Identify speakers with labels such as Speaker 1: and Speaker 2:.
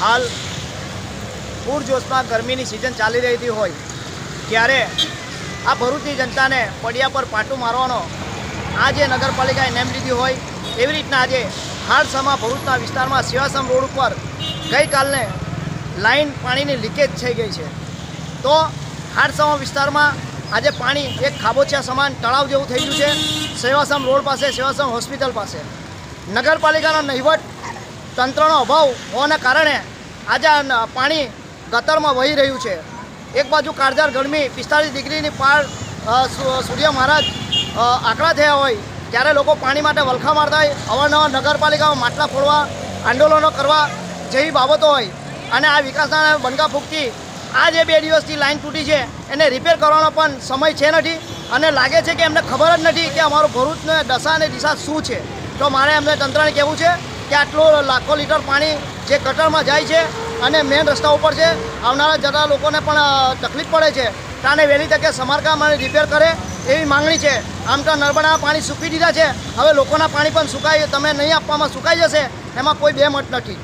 Speaker 1: હાલ પૂરજોશમાં ગરમીની સિઝન ચાલી રહી હોય, ત્યારે આ ભરૂચની જનતાને પડિયા પર પાટું મારવાનો આજે નગરપાલિકાએ નેમ લીધી હોય, એવી રીતના આજે હાડસામાં ભરૂચના વિસ્તારમાં સેવાસમ રોડ ઉપર ગઈકાલને લાઈન પાણીની લીકેજ થઈ ગઈ છે. તો હાડસામા વિસ્તારમાં આજે પાણી એક ખાબોચિયા સમાન તળાવ જેવું થઈ ગયું છે, સેવાસમ રોડ પાસે, સેવાસમ હોસ્પિટલ પાસે. નગરપાલિકાનો નહિવટ તંત્રનો અભાવ હોવાના કારણે આજે પાણી ગતરમાં વહી રહ્યું છે. એક બાજુ કારજાર ગરમી પિસ્તાળીસ ડિગ્રીની પાર સૂર્ય મહારાજ આંકડા થયા હોય, ત્યારે લોકો પાણી માટે વલખા મારતા હોય, અવારનવાર નગરપાલિકામાં માટલા ફોડવા, આંદોલનો કરવા જેવી બાબતો હોય. અને આ વિકાસના બનકા ફૂંકતી આ જે બે દિવસથી લાઇન તૂટી છે, એને રિપેર કરવાનો પણ સમય છે નથી. અને લાગે છે કે એમને ખબર જ નથી કે અમારું ભરૂચને દશા અને દિશા શું છે. તો મારે એમને તંત્રને કહેવું છે કે આટલું લાખો લીટર પાણી જે ગટરમાં જાય છે અને મેઇન રસ્તા ઉપર છે, આવનારા જતા લોકોને પણ તકલીફ પડે છે. તાને વહેલી તકે સમારકામ અને રિપેર કરે એવી માંગણી છે. આમ તો નર્મદાના પાણી સૂકી દીધા છે. હવે લોકોના પાણી પણ સુકાય, તમે નહીં આપવામાં સુકાઈ જશે. એમાં કોઈ બે મત નથી.